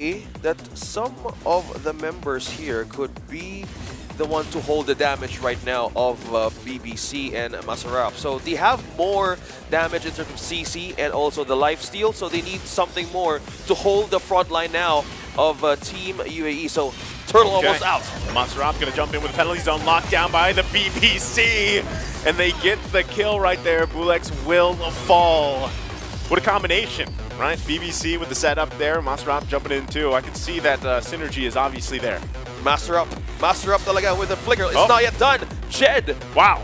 that some of the members here could be the one to hold the damage right now of uh, BBC and Masarap. So they have more damage in terms of CC and also the life steal, so they need something more to hold the front line now of uh, Team UAE. So Turtle Okay. almost out. Masarap gonna jump in with the penalty zone locked by the BBC, and they get the kill right there. Bulex will fall. What a combination, right? BBC with the setup there, Masarap jumping in too. I can see that uh, synergy is obviously there. Masarap, master up talaga with a flicker. It's Oh. not yet done. Jed Wow.